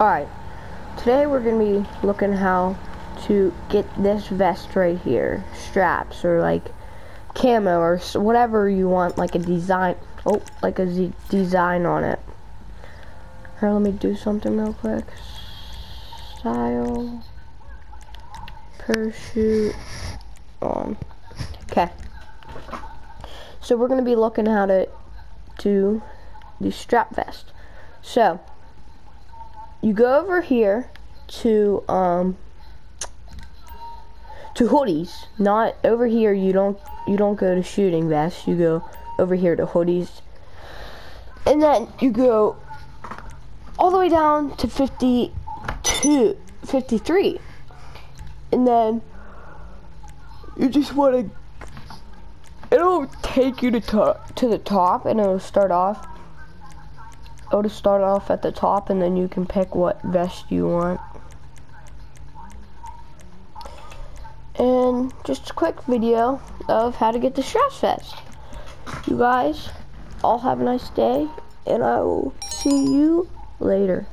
Alright, today we're going to be looking how to get this vest right here. Straps or like camo or whatever you want, like a design, oh, like a Z design on it. Here, let me do something real quick. Style, parachute, on. Okay. So we're going to be looking how to do the strap vest. So, you go over here to um to hoodies not over here you don't you don't go to shooting vests you go over here to hoodies and then you go all the way down to 52 53 and then you just want to it'll take you to to the top and it'll start off I'll just start off at the top and then you can pick what vest you want. And just a quick video of how to get the stress vest. You guys all have a nice day and I will see you later.